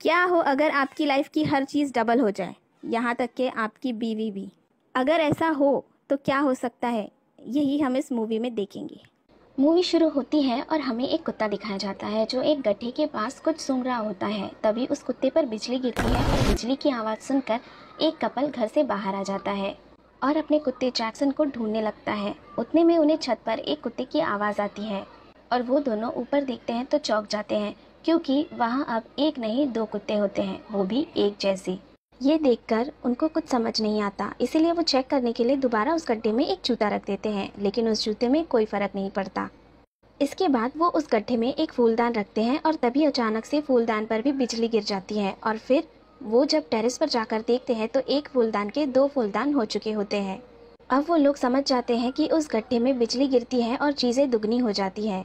क्या हो अगर आपकी लाइफ की हर चीज़ डबल हो जाए? यहाँ तक कि आपकी बीवी भी। अगर ऐसा हो तो क्या हो सकता है? यही हम इस मूवी में देखेंगे। मूवी शुरू होती है और हमें एक कुत्ता दिखाया जाता है, जो एक गड्ढे के पास कुछ सूंघ रहा होता है। तभी उस कुत्ते पर बिजली गिरती है और बिजली की आवाज़ सुनकर एक कपल घर से बाहर आ जाता है और अपने कुत्ते जैक्सन को ढूँढने लगता है। उतने में उन्हें छत पर एक कुत्ते की आवाज़ आती है और वो दोनों ऊपर देखते हैं तो चौंक जाते हैं। क्योंकि वहाँ अब एक नहीं, दो कुत्ते होते हैं, वो भी एक जैसी। ये देखकर उनको कुछ समझ नहीं आता, इसीलिए वो चेक करने के लिए दोबारा उस गड्ढे में एक जूता रख देते हैं, लेकिन उस जूते में कोई फ़र्क नहीं पड़ता। इसके बाद वो उस गड्ढे में एक फूलदान रखते हैं और तभी अचानक से फूलदान पर भी बिजली गिर जाती है और फिर वो जब टेरेस पर जाकर देखते हैं तो एक फूलदान के दो फूलदान हो चुके होते हैं। अब वो लोग समझ जाते हैं कि उस गड्ढे में बिजली गिरती है और चीज़ें दुगनी हो जाती हैं।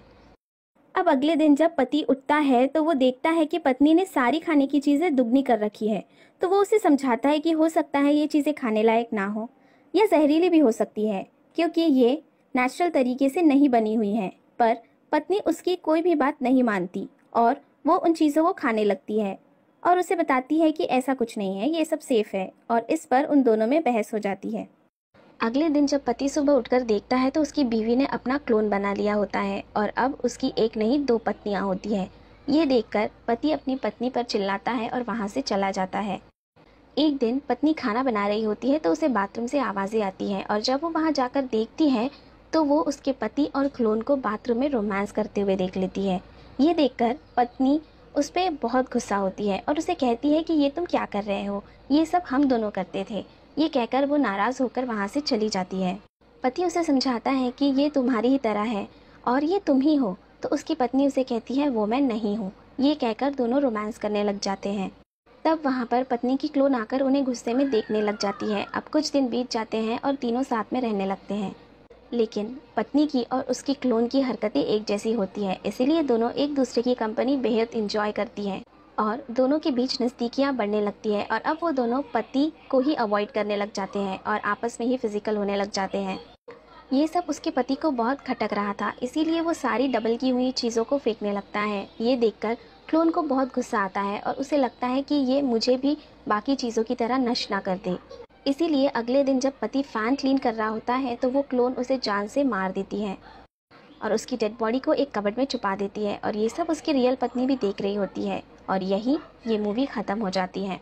अब अगले दिन जब पति उठता है तो वो देखता है कि पत्नी ने सारी खाने की चीज़ें दुगनी कर रखी है तो वो उसे समझाता है कि हो सकता है ये चीज़ें खाने लायक ना हो। या जहरीली भी हो सकती है, क्योंकि ये नेचुरल तरीके से नहीं बनी हुई हैं, पर पत्नी उसकी कोई भी बात नहीं मानती और वो उन चीज़ों को खाने लगती है और उसे बताती है कि ऐसा कुछ नहीं है, ये सब सेफ़ है और इस पर उन दोनों में बहस हो जाती है। अगले दिन जब पति सुबह उठकर देखता है तो उसकी बीवी ने अपना क्लोन बना लिया होता है और अब उसकी एक नहीं, दो पत्नियाँ होती हैं। ये देखकर पति अपनी पत्नी पर चिल्लाता है और वहाँ से चला जाता है। एक दिन पत्नी खाना बना रही होती है तो उसे बाथरूम से आवाज़ें आती हैं और जब वो वहाँ जाकर देखती है तो वो उसके पति और क्लोन को बाथरूम में रोमांस करते हुए देख लेती है। ये देखकर पत्नी उस पर बहुत गुस्सा होती है और उसे कहती है कि ये तुम क्या कर रहे हो? ये सब हम दोनों करते थे। ये कहकर वो नाराज़ होकर वहाँ से चली जाती है। पति उसे समझाता है कि ये तुम्हारी ही तरह है और ये तुम ही हो तो उसकी पत्नी उसे कहती है, वो मैं नहीं हूँ। ये कहकर दोनों रोमांस करने लग जाते हैं। तब वहाँ पर पत्नी की क्लोन आकर उन्हें गुस्से में देखने लग जाती है। अब कुछ दिन बीत जाते हैं और तीनों साथ में रहने लगते हैं। लेकिन पत्नी की और उसकी क्लोन की हरकतें एक जैसी होती है, इसीलिए दोनों एक दूसरे की कंपनी बेहद इंजॉय करती हैं। और दोनों के बीच नज़दीकियाँ बढ़ने लगती है और अब वो दोनों पति को ही अवॉइड करने लग जाते हैं और आपस में ही फ़िज़िकल होने लग जाते हैं। ये सब उसके पति को बहुत खटक रहा था, इसीलिए वो सारी डबल की हुई चीज़ों को फेंकने लगता है। ये देखकर क्लोन को बहुत गुस्सा आता है और उसे लगता है कि ये मुझे भी बाकी चीज़ों की तरह नष्ट ना कर दे। इसीलिए अगले दिन जब पति फ़ैन क्लीन कर रहा होता है तो वो क्लोन उसे जान से मार देती है। और उसकी डेड बॉडी को एक कबड में छुपा देती है और ये सब उसकी रियल पत्नी भी देख रही होती है और यही ये मूवी ख़त्म हो जाती है।